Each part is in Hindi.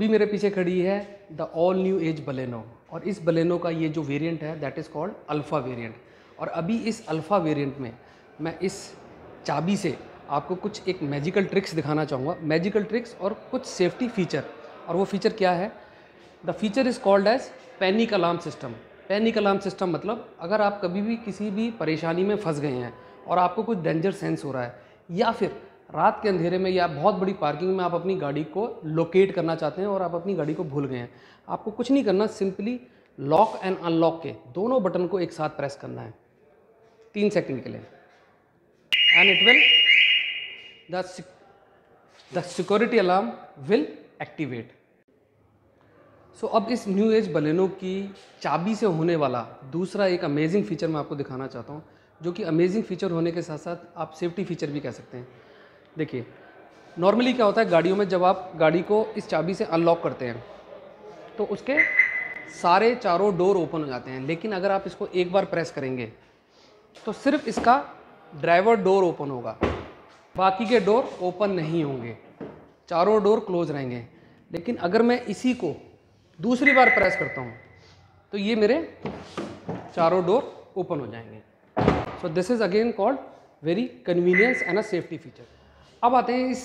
अभी मेरे पीछे खड़ी है the all new age Baleno और इस बलेनो का ये जो वेरिएंट है that is called Alpha variant और अभी इस अल्फ़ा वेरिएंट में मैं इस चाबी से आपको कुछ एक मैजिकल ट्रिक्स दिखाना चाहूँगा। मैजिकल ट्रिक्स और कुछ सेफ्टी फीचर और वो फीचर क्या है? The feature is called as panic alarm system panic alarm system मतलब अगर आप कभी भी किसी भी परेशानी में फंस गए हैं और आपको कुछ डेंजर सेंस हो रहा है, या फिर रात के अंधेरे में या बहुत बड़ी पार्किंग में आप अपनी गाड़ी को लोकेट करना चाहते हैं और आप अपनी गाड़ी को भूल गए हैं। आपको कुछ नहीं करना सिंपली लॉक एंड अनलॉक के दोनों बटन को एक साथ प्रेस करना है। तीन सेकंड के लिए। And it will the security alarm will activate so अब इस न्यू एज बलेनो की चाबी से होने वाला दूसरा एक अमेजिंग फीचर मैं आपको दिखाना चाहता हूँ, जो कि अमेजिंग फीचर होने के साथ साथ आप सेफ्टी फीचर भी कह सकते हैं। देखिए नॉर्मली क्या होता है, गाड़ियों में जब आप गाड़ी को इस चाबी से अनलॉक करते हैं तो उसके सारे चारों डोर ओपन हो जाते हैं। लेकिन अगर आप इसको एक बार प्रेस करेंगे तो सिर्फ़ इसका ड्राइवर डोर ओपन होगा। बाकी के डोर ओपन नहीं होंगे। चारों डोर क्लोज रहेंगे। लेकिन अगर मैं इसी को दूसरी बार प्रेस करता हूँ तो ये मेरे चारों डोर ओपन हो जाएँगे। So this is again called very convenience and a safety feature अब आते हैं इस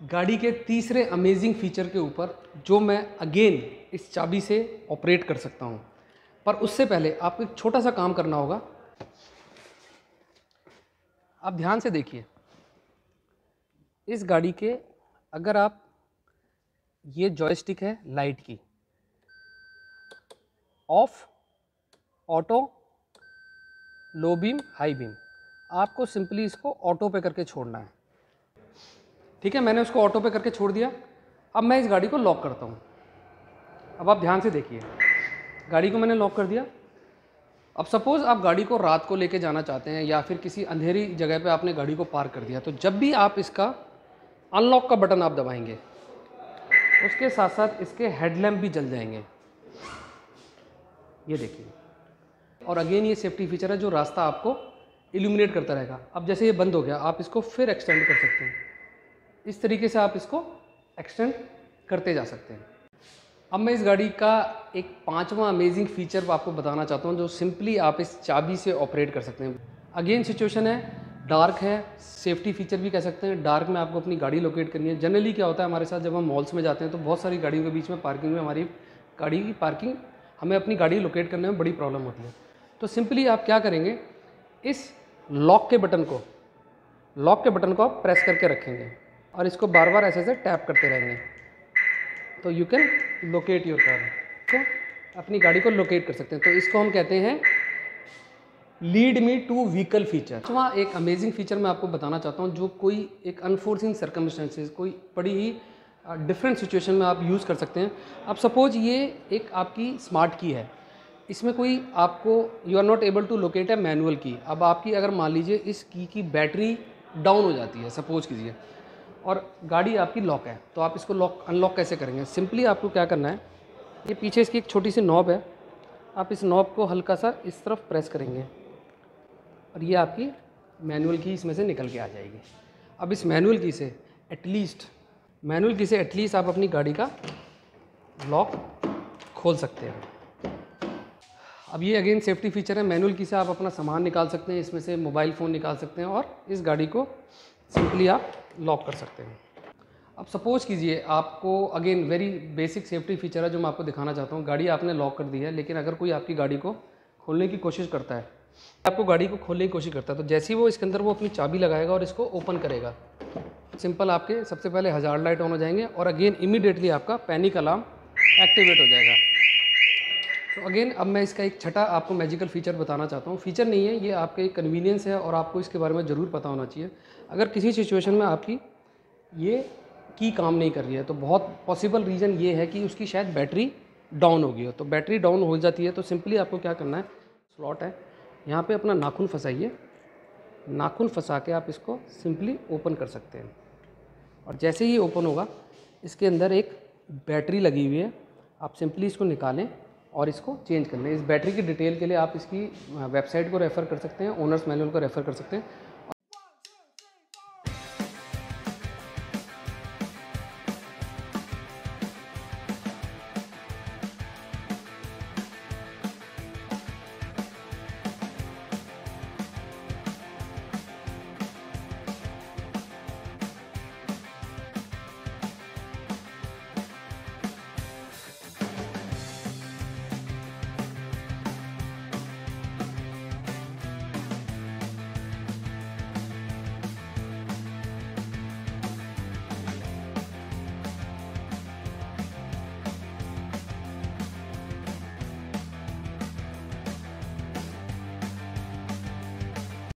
गाड़ी के तीसरे अमेजिंग फीचर के ऊपर, जो मैं अगेन इस चाबी से ऑपरेट कर सकता हूँ। पर उससे पहले आपको एक छोटा सा काम करना होगा। आप ध्यान से देखिए। इस गाड़ी के अगर आप ये जॉयस्टिक है लाइट की off auto low beam high beam आपको सिंपली इसको ऑटो पे करके छोड़ना है। ठीक है, मैंने उसको ऑटो पे करके छोड़ दिया। अब मैं इस गाड़ी को लॉक करता हूँ। अब आप ध्यान से देखिए, गाड़ी को मैंने लॉक कर दिया। अब सपोज़ आप गाड़ी को रात को लेके जाना चाहते हैं या फिर किसी अंधेरी जगह पे आपने गाड़ी को पार्क कर दिया तो जब भी आप इसका अनलॉक का बटन आप दबाएँगे, उसके साथ साथ इसके हेडलैम्प भी जल जाएँगे। ये देखिए। और अगेन ये सेफ्टी फीचर है जो रास्ता आपको इल्यूमिनेट करता रहेगा। अब जैसे ये बंद हो गया, आप इसको फिर एक्सटेंड कर सकते हैं। इस तरीके से आप इसको एक्सटेंड करते जा सकते हैं। अब मैं इस गाड़ी का एक पांचवा अमेजिंग फीचर आपको बताना चाहता हूँ, जो सिंपली आप इस चाबी से ऑपरेट कर सकते हैं। अगेन सिचुएशन है डार्क है सेफ्टी फीचर भी कह सकते हैं। डार्क में आपको अपनी गाड़ी लोकेट करनी है। जनरली क्या होता है, हमारे साथ जब हम मॉल्स में जाते हैं तो बहुत सारी गाड़ियों के बीच में पार्किंग में हमारी गाड़ी की पार्किंग हमें अपनी गाड़ी लोकेट करने में बड़ी प्रॉब्लम होती है। तो सिंपली आप क्या करेंगे, इस लॉक के बटन को लॉक के बटन को आप प्रेस करके रखेंगे। और इसको बार बार ऐसे ऐसे टैप करते रहेंगे। तो you can locate your car ठीक है अपनी गाड़ी को लोकेट कर सकते हैं। तो इसको हम कहते हैं lead me to vehicle feature वहाँ एक अमेजिंग फीचर मैं आपको बताना चाहता हूँ, जो कोई एक अनफोर्सिंग सर्कमस्टेंसेज कोई बड़ी ही डिफरेंट सिचुएशन में आप यूज़ कर सकते हैं। अब सपोज़ ये एक आपकी स्मार्ट की है। इसमें कोई आपको you are not able to locate है मैनुअल की अब आपकी अगर मान लीजिए इस की की बैटरी डाउन हो जाती है सपोज़ कीजिए। और गाड़ी आपकी लॉक है। तो आप इसको लॉक अनलॉक कैसे करेंगे? सिंपली आपको क्या करना है, ये पीछे इसकी एक छोटी सी नॉब है। आप इस नॉब को हल्का सा इस तरफ़ प्रेस करेंगे और ये आपकी मैनुअल की इसमें से निकल के आ जाएगी। अब इस मैनुअल की से एटलीस्ट मैनुअल की से एटलीस्ट आप अपनी गाड़ी का लॉक खोल सकते हैं। अब ये अगेन सेफ्टी फीचर है। मैनुअल की से आप अपना सामान निकाल सकते हैं, इसमें से मोबाइल फ़ोन निकाल सकते हैं और इस गाड़ी को सिंपली आप लॉक कर सकते हैं। अब सपोज़ कीजिए आपको again very basic safety feature है जो मैं आपको दिखाना चाहता हूँ। गाड़ी आपने लॉक कर दी है, लेकिन अगर कोई आपकी गाड़ी को खोलने की कोशिश करता है, आपको गाड़ी को खोलने की कोशिश करता है तो जैसे ही वो इसके अंदर वो अपनी चाबी लगाएगा और इसको ओपन करेगा। सिंपल आपके सबसे पहले हज़ार लाइट ऑन हो जाएँगे और अगेन इमीडिएटली आपका पैनिक अलार्म एक्टिवेट हो जाएगा। तो अगेन अब मैं इसका एक छठा आपको मैजिकल फीचर बताना चाहता हूँ। फीचर नहीं है, ये आपका एक कन्वीनियंस है और आपको इसके बारे में ज़रूर पता होना चाहिए। अगर किसी सिचुएशन में आपकी ये की काम नहीं कर रही है तो बहुत पॉसिबल रीज़न ये है कि उसकी शायद बैटरी डाउन होगी। हो तो बैटरी डाउन हो जाती है तो सिंपली आपको क्या करना है? स्लॉट है। यहाँ पे अपना नाखून फंसाइए। नाखून फंसा के आप इसको सिंपली ओपन कर सकते हैं। और जैसे ही ओपन होगा, इसके अंदर एक बैटरी लगी हुई है। आप सिंपली इसको निकालें। और इसको चेंज करना है। इस बैटरी की डिटेल के लिए आप इसकी वेबसाइट को रेफ़र कर सकते हैं ओनर्स मैनुअल को रेफ़र कर सकते हैं।